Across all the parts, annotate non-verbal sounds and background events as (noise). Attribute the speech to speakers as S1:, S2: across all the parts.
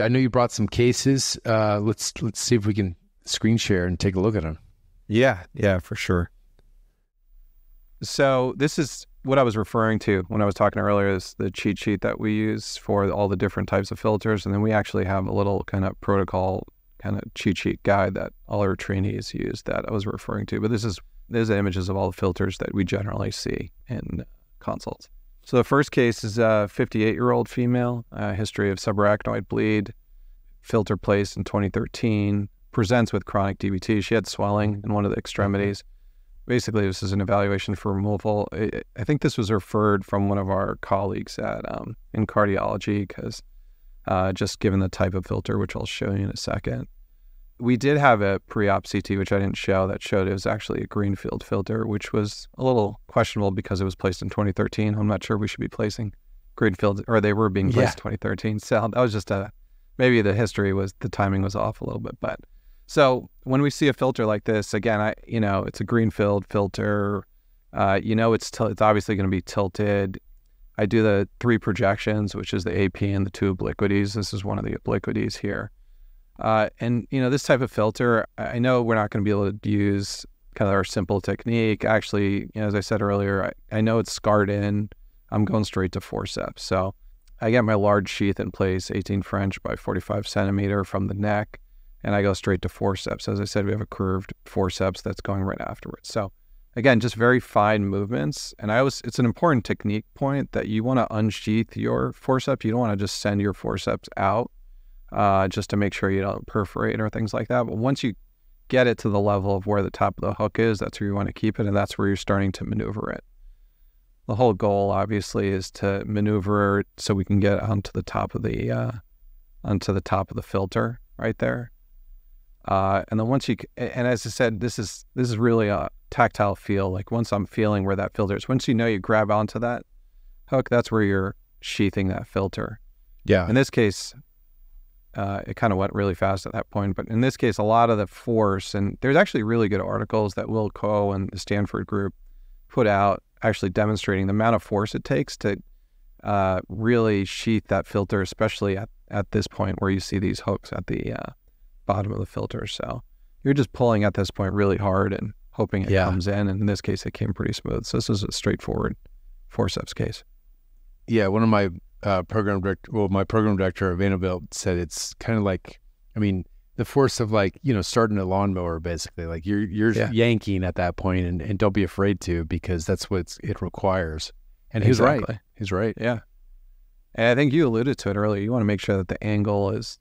S1: I know you brought some cases. Uh, let's let's see if we can screen share and take a look at them.
S2: Yeah, yeah, for sure. So this is what I was referring to when I was talking earlier is the cheat sheet that we use for all the different types of filters. And then we actually have a little kind of protocol kind of cheat sheet guide that all our trainees use that I was referring to. But this is these are images of all the filters that we generally see in consults. So the first case is a 58 year old female, a history of subarachnoid bleed, filter placed in 2013, presents with chronic DVT. She had swelling in one of the extremities. Basically, this is an evaluation for removal. I think this was referred from one of our colleagues at um, in cardiology because uh, just given the type of filter, which I'll show you in a second. We did have a pre-op CT, which I didn't show, that showed it was actually a greenfield filter, which was a little questionable because it was placed in 2013. I'm not sure we should be placing greenfield, or they were being placed yeah. in 2013. So that was just a maybe the history was the timing was off a little bit, but so when we see a filter like this, again, I you know it's a greenfield filter. Uh, you know it's t- it's obviously going to be tilted. I do the three projections, which is the AP and the two obliquities. This is one of the obliquities here. Uh, and you know, this type of filter, I know we're not going to be able to use kind of our simple technique. Actually, you know, as I said earlier, I, I know it's scarred in. I'm going straight to forceps. So I get my large sheath in place, 18 French by 45 centimeter from the neck, and I go straight to forceps. As I said, we have a curved forceps that's going right afterwards. So again, just very fine movements. And I always, it's an important technique point that you want to unsheath your forceps. You don't want to just send your forceps out uh, just to make sure you don't perforate or things like that. But once you get it to the level of where the top of the hook is, that's where you want to keep it, and that's where you're starting to maneuver it. The whole goal, obviously, is to maneuver it so we can get onto the top of the uh, onto the top of the filter right there. Uh, and then once you, and as I said, this is this is really a tactile feel. Like once I'm feeling where that filter is, once you know you grab onto that hook, that's where you're sheathing that filter.
S1: Yeah.
S2: In this case, uh, it kind of went really fast at that point. But in this case, a lot of the force, and there's actually really good articles that Will Kuo and the Stanford group put out actually demonstrating the amount of force it takes to uh, really sheath that filter, especially at, at this point where you see these hooks at the uh, bottom of the filter. So you're just pulling at this point really hard and hoping it yeah. comes in. And in this case, it came pretty smooth. So this is a straightforward forceps case.
S1: Yeah, one of my uh, program director, well, my program director at Vanderbilt said it's kind of like, I mean, the force of like you know starting a lawnmower basically. Like you're you're yeah. yanking at that point and, and don't be afraid to because that's what it requires. And he's right. He's right.
S2: Yeah. And i think you alluded to it earlier. You want to make sure that the angle is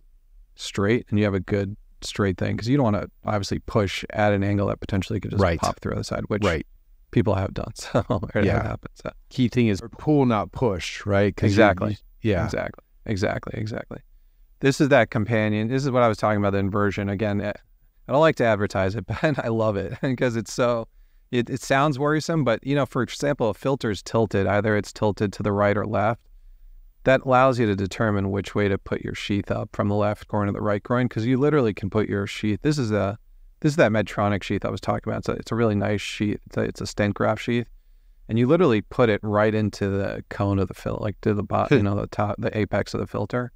S2: straight and you have a good straight thing because you don't want to obviously push at an angle that potentially could just right. pop through the side which right people have done. (laughs) So yeah, happens. So.
S1: Key thing is pull, not push, right?
S2: Exactly. yeah. Exactly. Exactly. Exactly. This is that companion. This is what I was talking about. The inversion again. Eh, I don't like to advertise it, (laughs) but I love it (laughs) because it's so. It, it sounds worrisome, but you know, for example, a filter is tilted. Either it's tilted to the right or left. That allows you to determine which way to put your sheath up from the left groin to the right groin because you literally can put your sheath. This is a this is that Medtronic sheath I was talking about. It's a, it's a really nice sheath. It's a, it's a stent graft sheath, and you literally put it right into the cone of the filter, like to the bottom, you know, the top, the apex of the filter,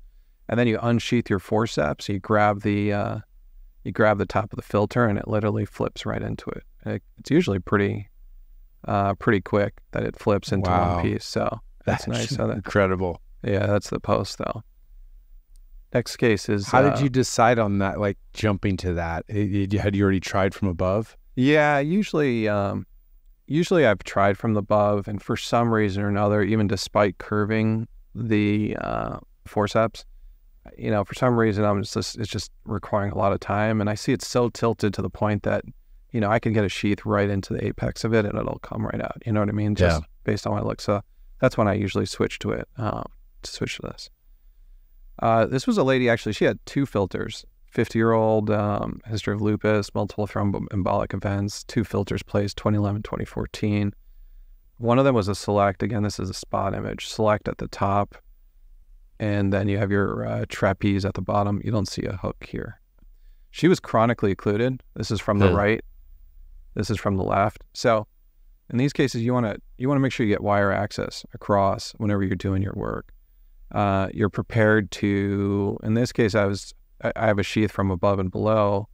S2: and then you unsheath your forceps. You grab the uh, you grab the top of the filter, and it literally flips right into it. it it's usually pretty uh, pretty quick that it flips into wow. one piece. So that's, that's nice.
S1: That, incredible.
S2: Yeah, that's the post though. Next case is
S1: how uh, did you decide on that? Like jumping to that? had you already tried from above?
S2: Yeah, usually, um, usually I've tried from above, and for some reason or another, even despite curving the uh, forceps, you know, for some reason I'm just it's just requiring a lot of time, and I see it so tilted to the point that you know I can get a sheath right into the apex of it, and it'll come right out. You know what I mean? Just yeah. based on it looks. So that's when I usually switch to it. Um, to switch to this. Uh, this was a lady actually. She had two filters. Fifty-year-old um, history of lupus, multiple thromboembolic events. Two filters placed 2011, 2014. One of them was a Celect. Again, this is a spot image. Celect at the top, and then you have your uh, TrapEase at the bottom. You don't see a hook here. She was chronically occluded. This is from the right. This is from the left. So, in these cases, you want to you want to make sure you get wire access across whenever you're doing your work. Uh, you're prepared to. In this case, I was I, I have a sheath from above and below.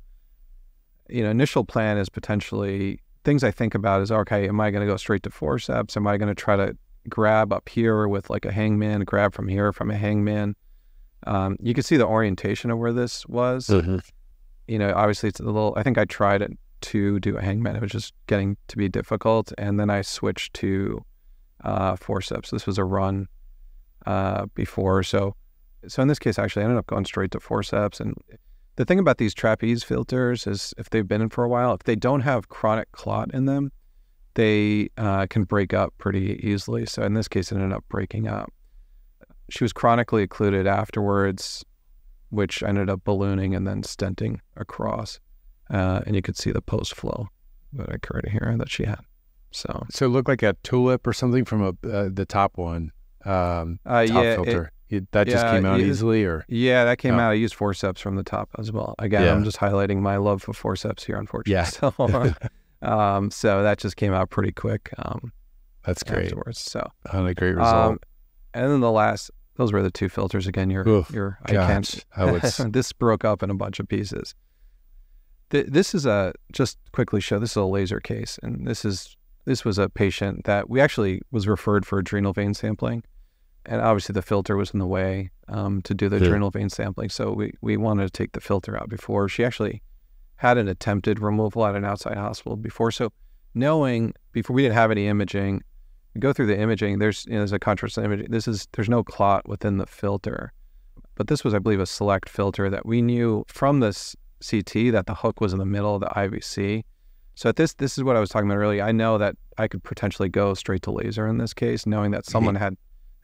S2: You know, initial plan is potentially things I think about is okay, am I going to go straight to forceps? Am I going to try to grab up here with like a hangman, grab from here from a hangman? Um, you can see the orientation of where this was. Mm-hmm. You know, obviously it's a little. I think I tried it to do a hangman. It was just getting to be difficult, and then I switched to uh, forceps. This was a run uh, before, so so in this case, actually, I ended up going straight to forceps. And the thing about these TrapEase filters is, if they've been in for a while, if they don't have chronic clot in them, they uh, can break up pretty easily. So in this case, it ended up breaking up. She was chronically occluded afterwards, which ended up ballooning and then stenting across. Uh, and you could see the post flow that occurred here that she had. So,
S1: so it looked like a tulip or something from a, uh, the top one, um, uh, top yeah, filter. It, that just came out easily, or
S2: yeah, that came oh. out. I used forceps from the top as well. Again, yeah. I'm just highlighting my love for forceps here, unfortunately. Yeah. (laughs) So, (laughs) um, so that just came out pretty quick. Um,
S1: That's great.
S2: Afterwards, so
S1: on a great result. Um,
S2: and then the last, those were the two filters again. Your Oof, your I can't. (laughs) this broke up in a bunch of pieces. Th- this is a just quickly show. This is a laser case, and this is this was a patient that we actually was referred for adrenal vein sampling, and obviously the filter was in the way um, to do the yeah. adrenal vein sampling. So we we wanted to take the filter out before she actually had an attempted removal at an outside hospital before. So knowing before we didn't have any imaging, we go through the imaging. There's you know, there's a contrast imaging. This is there's no clot within the filter, but this was I believe a Celect filter that we knew from this CT that the hook was in the middle of the IVC. So at this this is what I was talking about earlier. I know that I could potentially go straight to laser in this case, knowing that someone had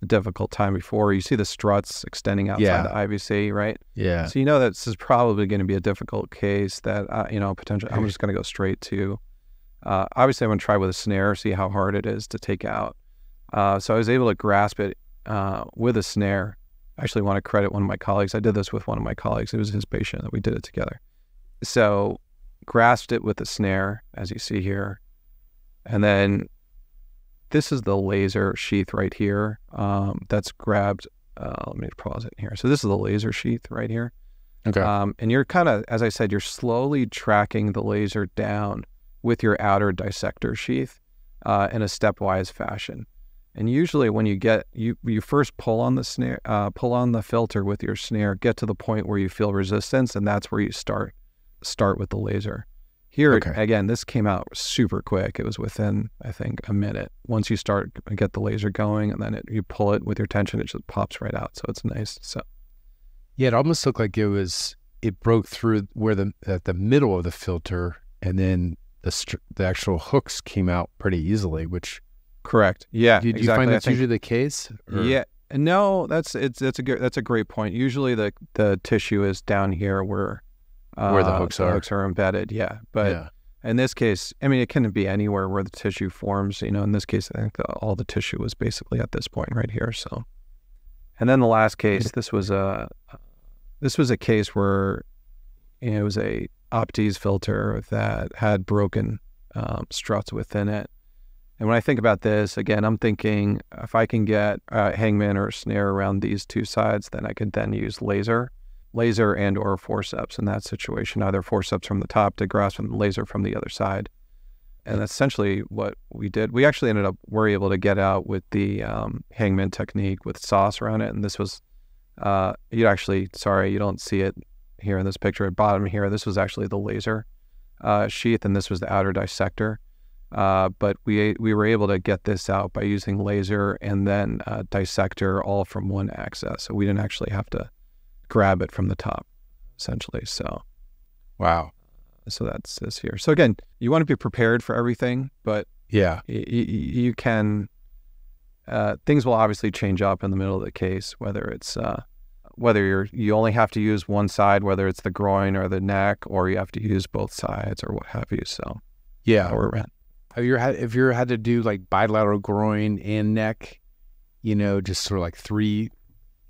S2: difficult time before. You see the struts extending outside yeah. the IVC, right?
S1: Yeah.
S2: So you know that this is probably going to be a difficult case that uh, you know potentially I'm just going to go straight to. Uh, obviously, I'm going to try with a snare, see how hard it is to take out. Uh, so I was able to grasp it uh, with a snare. I actually want to credit one of my colleagues. I did this with one of my colleagues. It was his patient that we did it together. So grasped it with a snare, as you see here, and then this is the laser sheath right here um, that's grabbed. Uh, let me pause it here. So this is the laser sheath right here.
S1: Okay.
S2: Um, and you're kind of, as I said, you're slowly tracking the laser down with your outer dissector sheath uh, in a stepwise fashion. And usually, when you get you you first pull on the snare, uh, pull on the filter with your snare, get to the point where you feel resistance, and that's where you start start with the laser. Here okay. again, this came out super quick. It was within, I think, a minute. Once you start uh, get the laser going, and then it, you pull it with your tension, it just pops right out. So it's nice. So
S1: yeah, it almost looked like it was it broke through where the at the middle of the filter, and then the the actual hooks came out pretty easily. Which
S2: correct? Yeah.
S1: Do, do exactly. you find that's usually the case?
S2: Or? Yeah. No, that's it's that's a good that's a great point. Usually the the tissue is down here where
S1: where the uh, hooks
S2: the
S1: are.
S2: hooks are embedded. Yeah, but yeah. in this case, I mean, it can be anywhere where the tissue forms. You know, in this case, I think the, all the tissue was basically at this point right here. So, and then the last case, this was a this was a case where you know, it was a OptEase filter that had broken um, struts within it. And when I think about this, again, I'm thinking if I can get a hangman or a snare around these two sides, then I could then use laser laser and or forceps in that situation, either forceps from the top to grasp and laser from the other side. And that's essentially what we did. We actually ended up were able to get out with the um, hangman technique with sauce around it, and this was uh, you actually sorry you don't see it here in this picture at bottom here. This was actually the laser uh, sheath, and this was the outer dissector. Uh, but we we were able to get this out by using laser and then uh, dissector all from one access. So we didn't actually have to grab it from the top, essentially. So,
S1: wow.
S2: So that's this here. So again, you want to be prepared for everything, but
S1: yeah,
S2: y- y- you can. Uh, things will obviously change up in the middle of the case, whether it's uh, whether you're you only have to use one side, whether it's the groin or the neck, or you have to use both sides or what have you. So
S1: yeah, we're. Have you had if you had to do like bilateral groin and neck, you know, just sort of like three,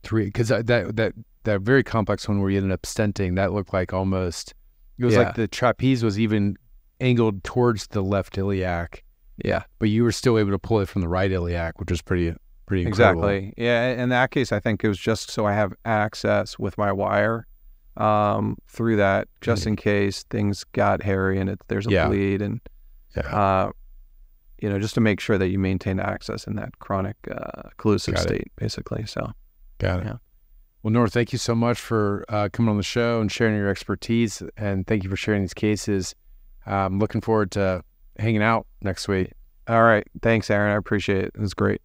S1: three because that that that very complex one where you ended up stenting, that looked like almost it was yeah. like the TrapEase was even angled towards the left iliac.
S2: Yeah.
S1: But you were still able to pull it from the right iliac, which was pretty pretty incredible.
S2: exactly. Yeah, in that case, I think it was just so I have access with my wire um, through that, just in case things got hairy and it, there's a
S1: Yeah.
S2: bleed, and
S1: Yeah.
S2: uh, you know, just to make sure that you maintain access in that chronic uh, occlusive
S1: Got it.
S2: state, basically. So,
S1: Got it.
S2: Yeah.
S1: Well, Noor, thank you so much for uh, coming on the show and sharing your expertise, and thank you for sharing these cases. I'm looking forward to hanging out next week.
S2: all right, thanks, Aaron. I appreciate it. It was great.